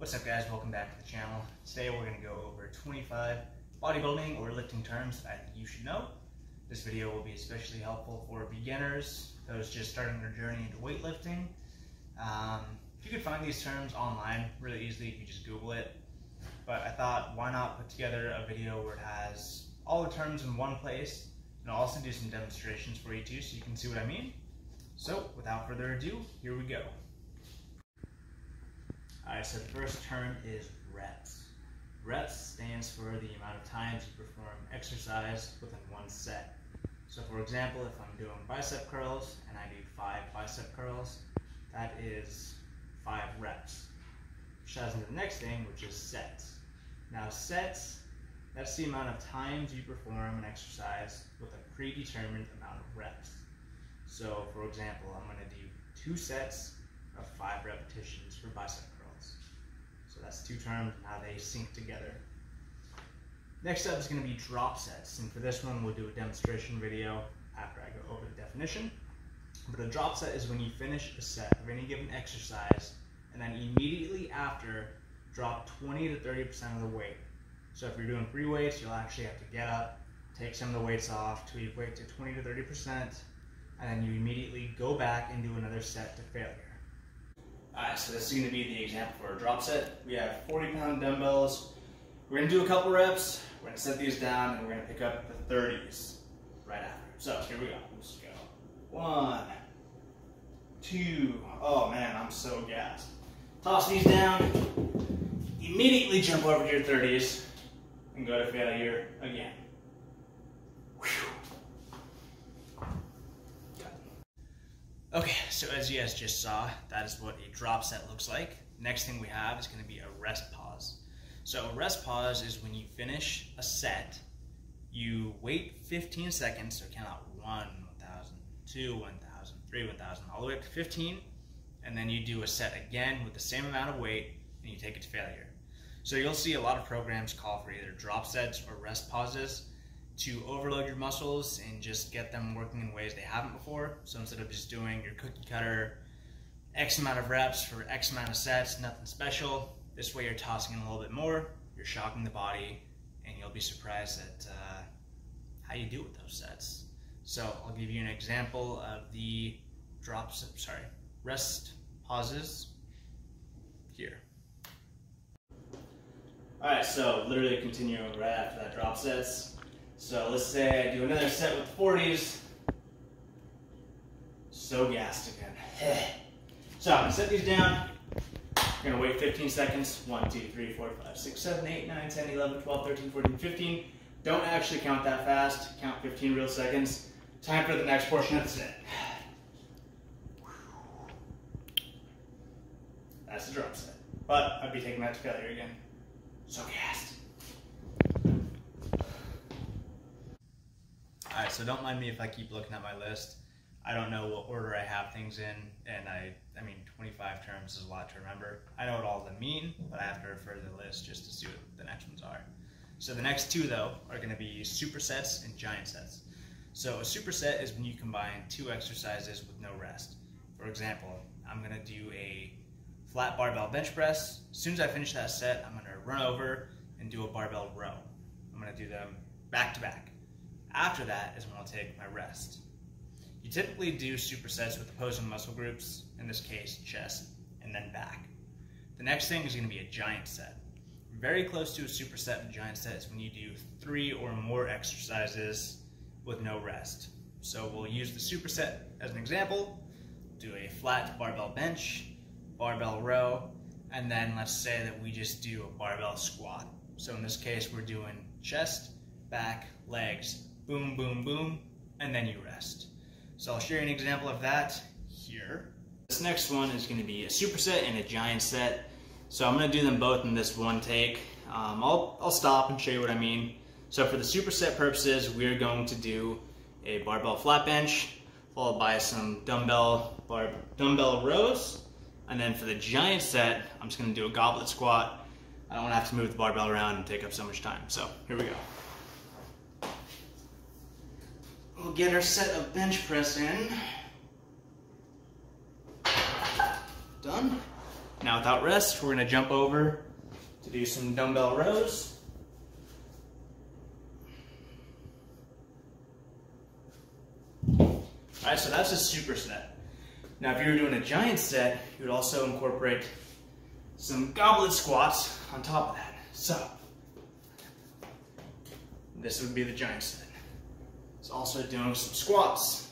What's up guys, welcome back to the channel. Today we're going to go over 25 bodybuilding or lifting terms think you should know. This video will be especially helpful for beginners, those just starting their journey into weightlifting. Um, you can find these terms online really easily if you just Google it. But I thought why not put together a video where it has all the terms in one place and I'll also do some demonstrations for you too so you can see what I mean. So without further ado, here we go. Alright, so the first term is reps. Reps stands for the amount of times you perform exercise within one set. So for example, if I'm doing bicep curls and I do five bicep curls, that is five reps. Which into the next thing, which is sets. Now sets, that's the amount of times you perform an exercise with a predetermined amount of reps. So for example, I'm going to do two sets of five repetitions for bicep that's two terms and how they sync together. Next up is going to be drop sets. And for this one, we'll do a demonstration video after I go over the definition. But a drop set is when you finish a set of any given exercise and then immediately after drop 20 to 30% of the weight. So if you're doing free weights, you'll actually have to get up, take some of the weights off to equate to 20 to 30%, and then you immediately go back and do another set to failure. Alright, so this is going to be the example for a drop set. We have 40 pound dumbbells. We're going to do a couple reps. We're going to set these down and we're going to pick up the 30s right after. So here we go. Let's go. One, two. Oh man, I'm so gassed. Toss these down. Immediately jump over to your 30s and go to failure again. Okay, so as you guys just saw, that is what a drop set looks like. Next thing we have is going to be a rest pause. So a rest pause is when you finish a set, you wait 15 seconds, so count out 1, 1,000, 2, 1,000, 3, 1,000, all the way up to 15, and then you do a set again with the same amount of weight, and you take it to failure. So you'll see a lot of programs call for either drop sets or rest pauses to overload your muscles and just get them working in ways they haven't before. So instead of just doing your cookie cutter X amount of reps for X amount of sets, nothing special, this way you're tossing in a little bit more, you're shocking the body, and you'll be surprised at uh, how you do with those sets. So I'll give you an example of the drops, sorry, rest pauses here. All right, so literally continuing right after that drop sets, so let's say I do another set with the 40s. So gassed again. so I'm gonna set these down. We're gonna wait 15 seconds. 1, 2, 3, 4, 5, 6, 7, 8, 9, 10, 11, 12, 13, 14, 15. Don't actually count that fast. Count 15 real seconds. Time for the next portion of the set. That's the drop set. But I'd be taking that to failure again. So gassed. So don't mind me if I keep looking at my list. I don't know what order I have things in, and I, I mean, 25 terms is a lot to remember. I know what all of them mean, but I have to refer to the list just to see what the next ones are. So the next two, though, are going to be supersets and giant sets. So a superset is when you combine two exercises with no rest. For example, I'm going to do a flat barbell bench press. As soon as I finish that set, I'm going to run over and do a barbell row. I'm going to do them back to back. After that is when I'll take my rest. You typically do supersets with opposing muscle groups, in this case chest, and then back. The next thing is going to be a giant set. Very close to a superset and giant set is when you do three or more exercises with no rest. So we'll use the superset as an example, do a flat barbell bench, barbell row, and then let's say that we just do a barbell squat. So in this case, we're doing chest, back, legs, boom, boom, boom, and then you rest. So I'll show you an example of that here. This next one is gonna be a superset and a giant set. So I'm gonna do them both in this one take. Um, I'll, I'll stop and show you what I mean. So for the superset purposes, we're going to do a barbell flat bench, followed by some dumbbell, bar, dumbbell rows. And then for the giant set, I'm just gonna do a goblet squat. I don't wanna have to move the barbell around and take up so much time. So here we go. We'll get our set of bench press in. Done. Now without rest, we're gonna jump over to do some dumbbell rows. All right, so that's a superset. Now, if you were doing a giant set, you would also incorporate some goblet squats on top of that. So, this would be the giant set. Also doing some squats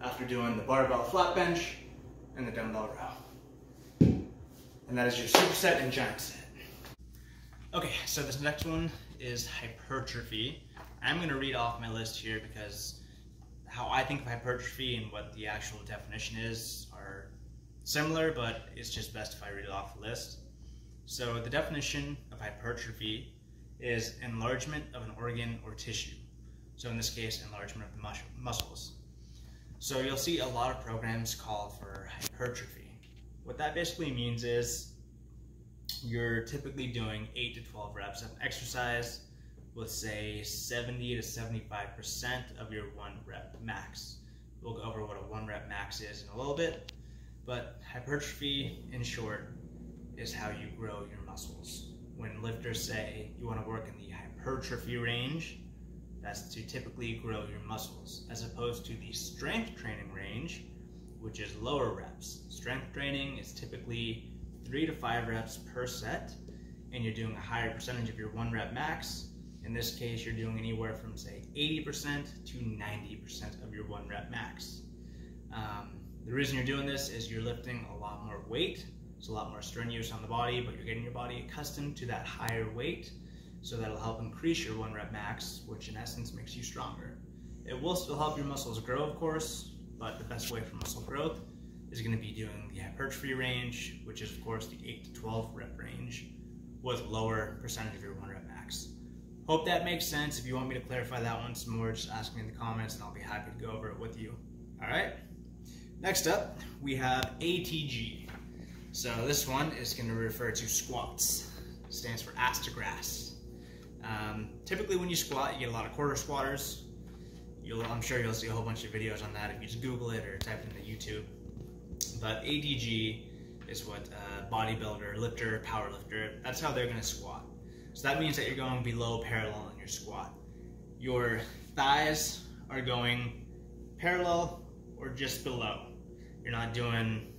after doing the barbell flat bench and the dumbbell row. And that is your superset and giant set. Okay, so this next one is hypertrophy. I'm gonna read off my list here because how I think of hypertrophy and what the actual definition is are similar, but it's just best if I read it off the list. So the definition of hypertrophy is enlargement of an organ or tissue. So in this case, enlargement of the mus muscles. So you'll see a lot of programs call for hypertrophy. What that basically means is you're typically doing 8 to 12 reps of exercise with say 70 to 75% of your one rep max. We'll go over what a one rep max is in a little bit, but hypertrophy in short is how you grow your muscles. When lifters say you want to work in the hypertrophy range, to typically grow your muscles, as opposed to the strength training range, which is lower reps. Strength training is typically three to five reps per set, and you're doing a higher percentage of your one rep max. In this case, you're doing anywhere from say 80% to 90% of your one rep max. Um, the reason you're doing this is you're lifting a lot more weight. It's a lot more strenuous on the body, but you're getting your body accustomed to that higher weight so that'll help increase your one rep max, which in essence makes you stronger. It will still help your muscles grow, of course, but the best way for muscle growth is going to be doing the hypertrophy range, which is of course the 8 to 12 rep range, with lower percentage of your one rep max. Hope that makes sense. If you want me to clarify that one some more, just ask me in the comments and I'll be happy to go over it with you. All right. Next up, we have ATG. So this one is going to refer to squats. It stands for ass grass. Um, typically when you squat, you get a lot of quarter squatters. You'll, I'm sure you'll see a whole bunch of videos on that if you just Google it or type it into YouTube. But ATG is what uh, bodybuilder, lifter, power lifter, that's how they're gonna squat. So that means that you're going below parallel in your squat. Your thighs are going parallel or just below. You're not doing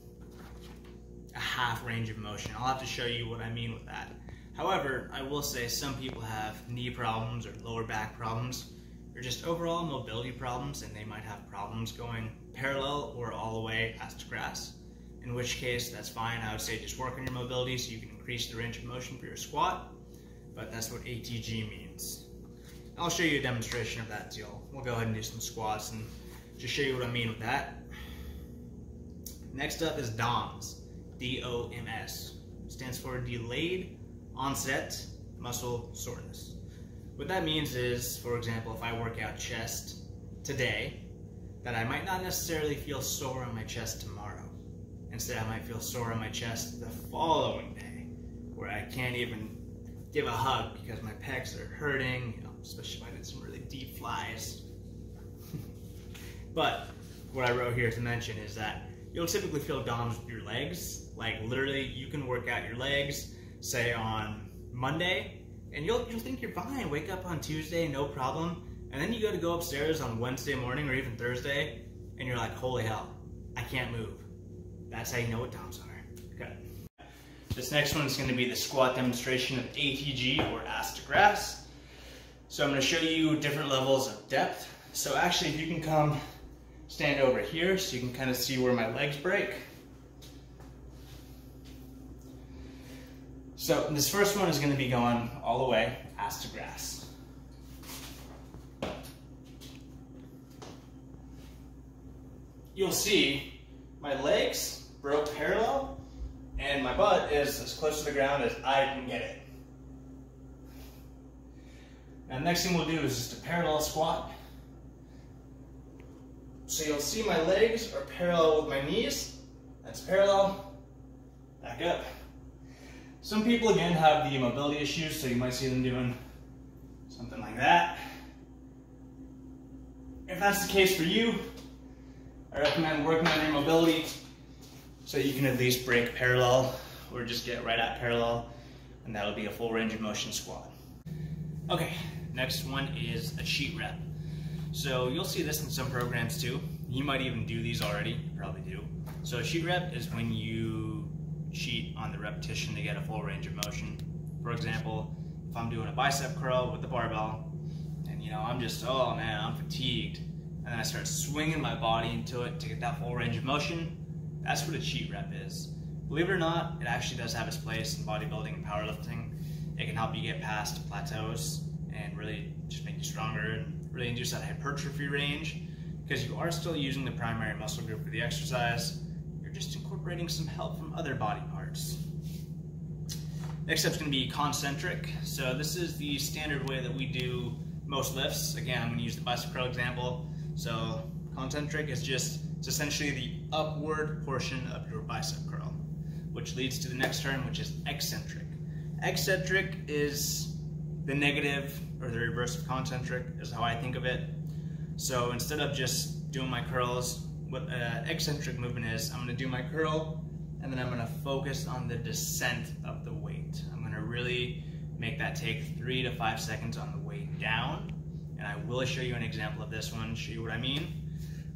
a half range of motion. I'll have to show you what I mean with that. However, I will say some people have knee problems or lower back problems or just overall mobility problems and they might have problems going parallel or all the way ass to grass. In which case, that's fine. I would say just work on your mobility so you can increase the range of motion for your squat, but that's what ATG means. I'll show you a demonstration of that deal. We'll go ahead and do some squats and just show you what I mean with that. Next up is DOMS, D-O-M-S. Stands for Delayed onset muscle soreness. What that means is, for example, if I work out chest today, that I might not necessarily feel sore on my chest tomorrow. Instead, I might feel sore on my chest the following day, where I can't even give a hug because my pecs are hurting, you know, especially if I did some really deep flies. but what I wrote here to mention is that you'll typically feel DOMS with your legs. Like literally, you can work out your legs say on Monday, and you'll you'll think you're fine. Wake up on Tuesday, no problem, and then you go to go upstairs on Wednesday morning or even Thursday, and you're like, holy hell, I can't move. That's how you know what DOMs are. Okay. This next one is going to be the squat demonstration of ATG or ass to grass. So I'm going to show you different levels of depth. So actually, if you can come stand over here so you can kind of see where my legs break. So this first one is going to be going all the way ass to grass. You'll see my legs broke parallel and my butt is as close to the ground as I can get it. Now next thing we'll do is just a parallel squat. So you'll see my legs are parallel with my knees. That's parallel. Back up. Some people, again, have the mobility issues, so you might see them doing something like that. If that's the case for you, I recommend working on your mobility. So you can at least break parallel or just get right at parallel and that'll be a full range of motion squat. Okay, next one is a cheat rep. So you'll see this in some programs too. You might even do these already, probably do. So a cheat rep is when you cheat on the repetition to get a full range of motion. For example, if I'm doing a bicep curl with the barbell and you know, I'm just, oh man, I'm fatigued and then I start swinging my body into it to get that full range of motion, that's what a cheat rep is. Believe it or not, it actually does have its place in bodybuilding and powerlifting. It can help you get past plateaus and really just make you stronger and really induce that hypertrophy range because you are still using the primary muscle group for the exercise. You're just incorporating some help from other body parts. Next going to be concentric. So this is the standard way that we do most lifts. Again, I'm going to use the bicep curl example. So concentric is just, it's essentially the upward portion of your bicep curl, which leads to the next term, which is eccentric. Eccentric is the negative or the reverse of concentric is how I think of it. So instead of just doing my curls, what uh, eccentric movement is, I'm gonna do my curl and then I'm gonna focus on the descent of the weight. I'm gonna really make that take three to five seconds on the way down and I will show you an example of this one, show you what I mean.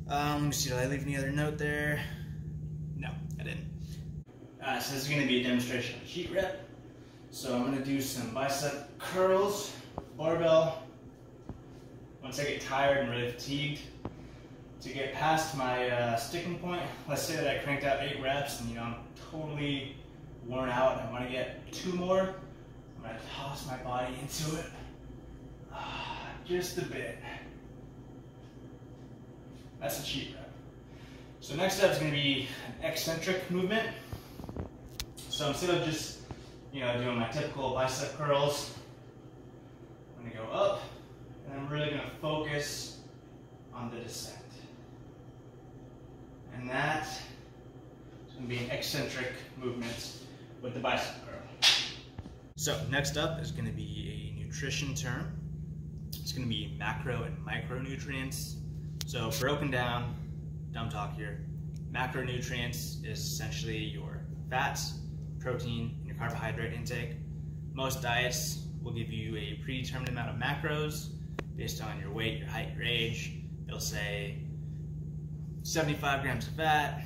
Um, let me see, did I leave any other note there? No, I didn't. Uh, so this is gonna be a demonstration cheat rep. So I'm gonna do some bicep curls, barbell. Once I get tired and really fatigued, to get past my uh, sticking point, let's say that I cranked out eight reps and you know I'm totally worn out and I wanna get two more, I'm gonna toss my body into it just a bit. That's a cheat rep. So next up is going to be an eccentric movement. So instead of just, you know, doing my typical bicep curls, I'm going to go up, and I'm really going to focus on the descent. And that is going to be an eccentric movement with the bicep curl. So next up is going to be a nutrition term. It's going to be macro and micronutrients. So broken down, dumb talk here, macronutrients is essentially your fats, protein, and your carbohydrate intake. Most diets will give you a predetermined amount of macros based on your weight, your height, your age. It'll say 75 grams of fat,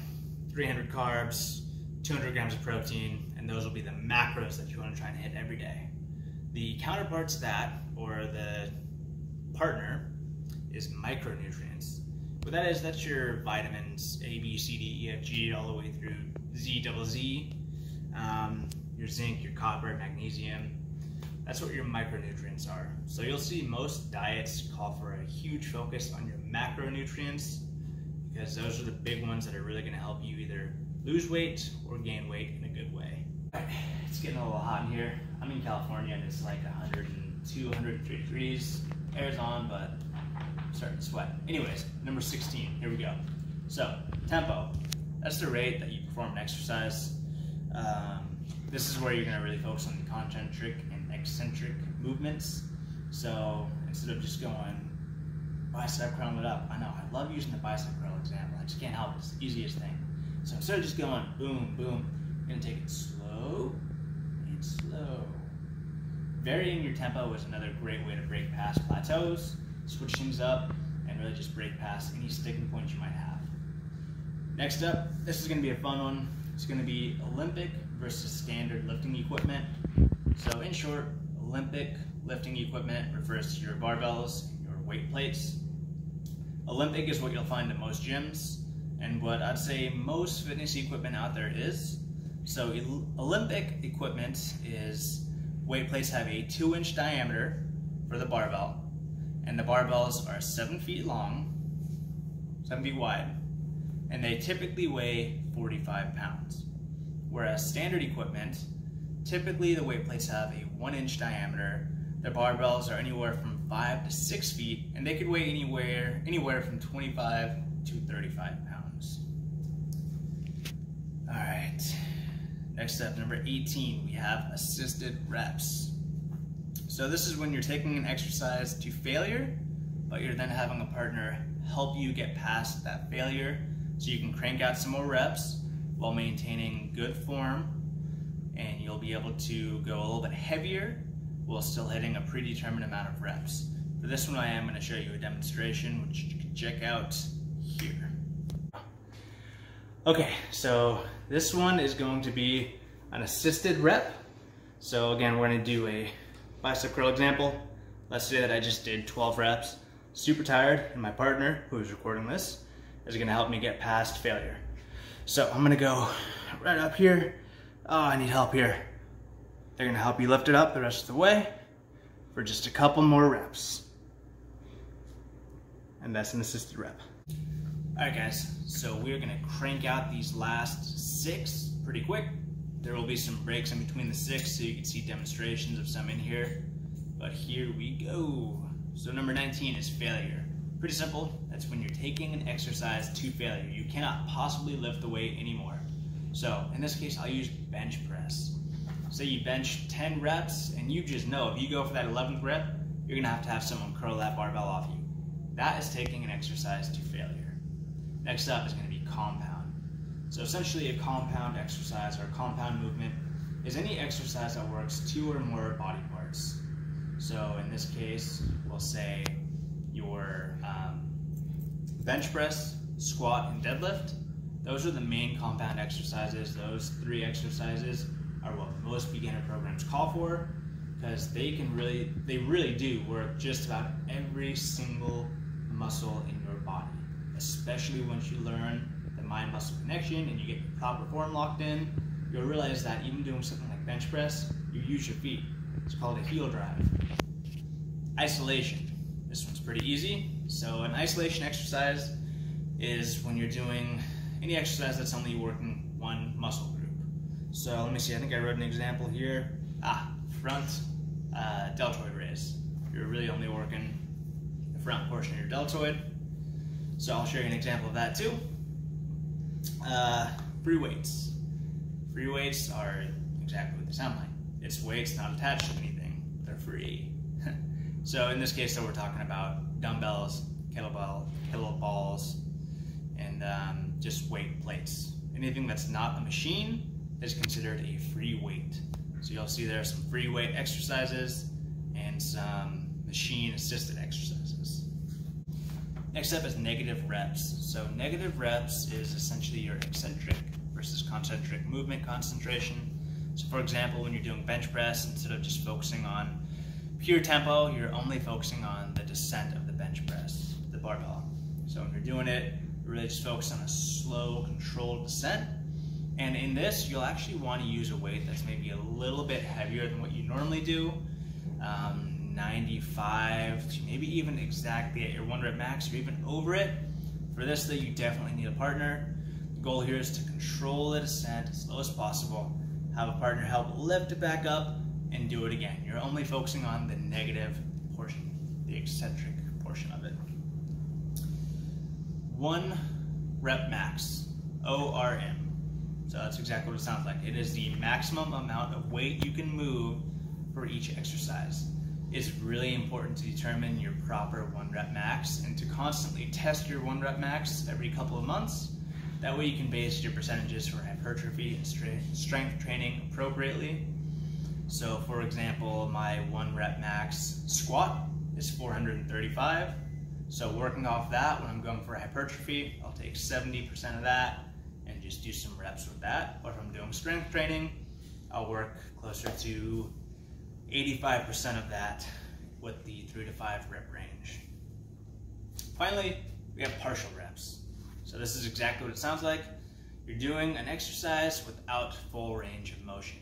300 carbs, 200 grams of protein, and those will be the macros that you want to try and hit every day. The counterparts to that, or the partner is micronutrients. What that is, that's your vitamins A, B, C, D, E, F, G, all the way through Z, double Z. Um, your zinc, your copper, magnesium. That's what your micronutrients are. So you'll see most diets call for a huge focus on your macronutrients because those are the big ones that are really going to help you either lose weight or gain weight in a good way. It's getting a little hot in here. I'm in California and it's like 102, 103 degrees air's on, but I'm starting to sweat. Anyways, number 16, here we go. So, tempo. That's the rate that you perform an exercise. Um, this is where you're gonna really focus on the concentric and eccentric movements. So, instead of just going bicep curling it up, I know, I love using the bicep curl example. I just can't help it, it's the easiest thing. So instead of just going boom, boom, you're gonna take it slow and slow Varying your tempo is another great way to break past plateaus, switch things up, and really just break past any sticking points you might have. Next up, this is going to be a fun one. It's going to be Olympic versus standard lifting equipment. So in short, Olympic lifting equipment refers to your barbells, weight plates. Olympic is what you'll find in most gyms and what I'd say most fitness equipment out there is. So Olympic equipment is weight plates have a two inch diameter for the barbell, and the barbells are seven feet long, seven feet wide, and they typically weigh 45 pounds. Whereas standard equipment, typically the weight plates have a one inch diameter, their barbells are anywhere from five to six feet, and they could weigh anywhere, anywhere from 25 to 35 pounds. All right. Next up, number 18, we have assisted reps. So this is when you're taking an exercise to failure, but you're then having a partner help you get past that failure so you can crank out some more reps while maintaining good form and you'll be able to go a little bit heavier while still hitting a predetermined amount of reps. For this one I am going to show you a demonstration which you can check out here. Okay, so this one is going to be an assisted rep. So again, we're to do a bicep curl example. Let's say that I just did 12 reps, super tired, and my partner, who is recording this, is going to help me get past failure. So I'm going to go right up here. Oh, I need help here. They're to help you lift it up the rest of the way for just a couple more reps. And that's an assisted rep. All right, guys, so we're gonna crank out these last six pretty quick. There will be some breaks in between the six so you can see demonstrations of some in here. But here we go. So number 19 is failure. Pretty simple. That's when you're taking an exercise to failure. You cannot possibly lift the weight anymore. So in this case, I'll use bench press. Say you bench 10 reps and you just know if you go for that 11th rep, you're gonna have to have someone curl that barbell off you. That is taking an exercise to failure. Next up is gonna be compound. So essentially a compound exercise or a compound movement is any exercise that works two or more body parts. So in this case, we'll say your um, bench press, squat, and deadlift. Those are the main compound exercises. Those three exercises are what most beginner programs call for because they can really, they really do work just about every single muscle in your body especially once you learn the mind-muscle connection and you get the proper form locked in, you'll realize that even doing something like bench press, you use your feet. It's called a heel drive. Isolation. This one's pretty easy. So an isolation exercise is when you're doing any exercise that's only working one muscle. So let me see, I think I wrote an example here. Ah, front uh, deltoid raise. You're really only working the front portion of your deltoid. So I'll show you an example of that too. Uh, free weights. Free weights are exactly what they sound like. It's weights not attached to anything. They're free. so in this case, so we're talking about dumbbells, kettlebell, kettlebells, and um, just weight plates. Anything that's not a machine is considered a free weight. So you'll see there are some free weight exercises and some machine assisted exercises. Next up is negative reps. So negative reps is essentially your eccentric versus concentric movement concentration. So for example, when you're doing bench press, instead of just focusing on pure tempo, you're only focusing on the descent of the bench press, the barbell. So when you're doing it, really just focus on a slow, controlled descent. And in this, you'll actually want to use a weight that's maybe a little bit heavier than what you normally do. Um, 95 to maybe even exactly at your one rep max or even over it. For this though, you definitely need a partner. The goal here is to control the descent as slow as possible, have a partner help lift it back up and do it again. You're only focusing on the negative portion, the eccentric portion of it. One rep max, ORM. So that's exactly what it sounds like. It is the maximum amount of weight you can move for each exercise it's really important to determine your proper one rep max and to constantly test your one rep max every couple of months. That way you can base your percentages for hypertrophy and strength training appropriately. So for example, my one rep max squat is 435. So working off that, when I'm going for hypertrophy, I'll take 70% of that just do some reps with that. Or if I'm doing strength training, I'll work closer to 85% of that with the three to five rep range. Finally, we have partial reps. So this is exactly what it sounds like. You're doing an exercise without full range of motion.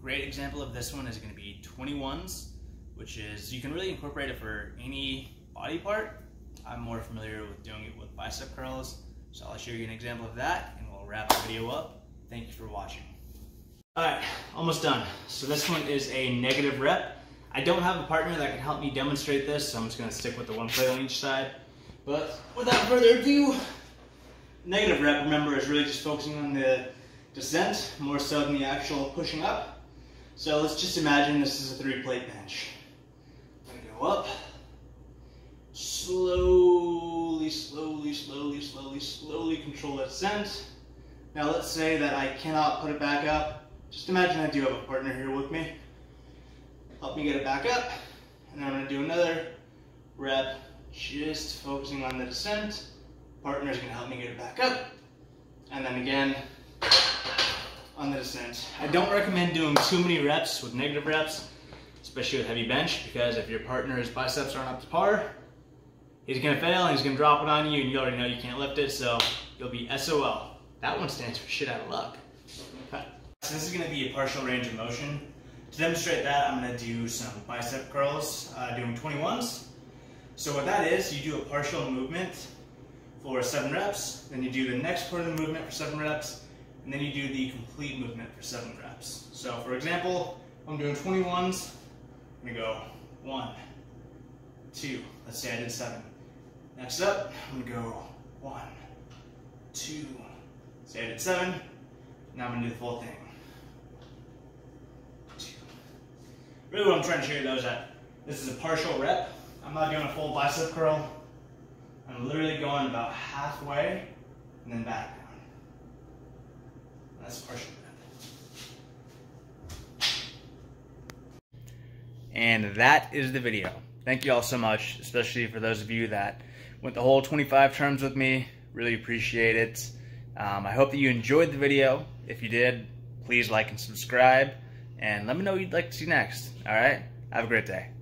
Great example of this one is going to be 21s, which is, you can really incorporate it for any body part. I'm more familiar with doing it with bicep curls, so I'll show you an example of that we'll wrap the video up. Thank you for watching. All right, almost done. So this one is a negative rep. I don't have a partner that can help me demonstrate this, so I'm just gonna stick with the one plate on each side. But without further ado, negative rep, remember, is really just focusing on the descent more so than the actual pushing up. So let's just imagine this is a three plate bench. I'm gonna go up, slowly, slowly, slowly, slowly, slowly control that descent, Now let's say that I cannot put it back up. Just imagine I do have a partner here with me. Help me get it back up. And then I'm gonna do another rep, just focusing on the descent. Partner's gonna help me get it back up. And then again, on the descent. I don't recommend doing too many reps with negative reps, especially with heavy bench, because if your partner's biceps aren't up to par, he's gonna fail and he's gonna drop it on you and you already know you can't lift it, so you'll be SOL. That one stands for shit out of luck. So this is gonna be a partial range of motion. To demonstrate that, I'm gonna do some bicep curls, uh, doing 21s. So what that is, you do a partial movement for seven reps, then you do the next part of the movement for seven reps, and then you do the complete movement for seven reps. So for example, I'm doing 21s, I'm gonna go one, two, let's say I did seven. Next up, I'm gonna go one, two, say I did seven, now I'm gonna do the full thing. Two. Really what I'm trying to show you though is that this is a partial rep. I'm not doing a full bicep curl. I'm literally going about halfway and then back down. That's partial rep. And that is the video. Thank you all so much, especially for those of you that went the whole 25 terms with me. Really appreciate it. Um, I hope that you enjoyed the video. If you did, please like and subscribe. And let me know what you'd like to see next. All right? Have a great day.